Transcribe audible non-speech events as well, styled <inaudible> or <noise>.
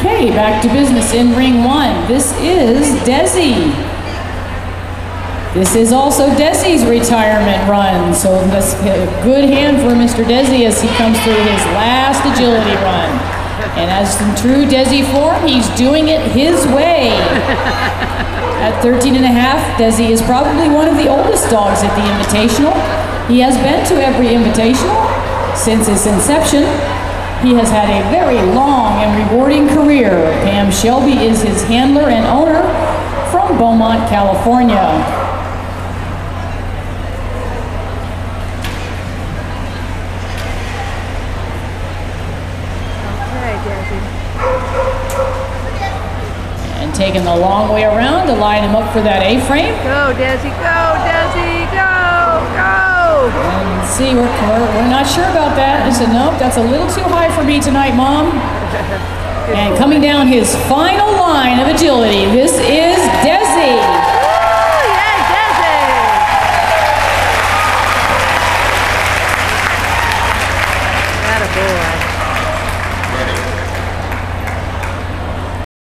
Okay, back to business in ring one. This is Desi. This is also Desi's retirement run, so that's a good hand for Mr. Desi as he comes through his last agility run. And as in true Desi form, he's doing it his way. At 13 and a half, Desi is probably one of the oldest dogs at the Invitational. He has been to every Invitational since its inception. He has had a very long and rewarding career. Pam Shelby is his handler and owner from Beaumont, California. Okay, Desi. And taking the long way around to line him up for that A-frame. Go, Desi, go, Desi, go, go! And see, we're, we're, we're not sure about that. I said, nope, that's a little too high for me tonight, Mom. <laughs> And coming down his final line of agility, this is.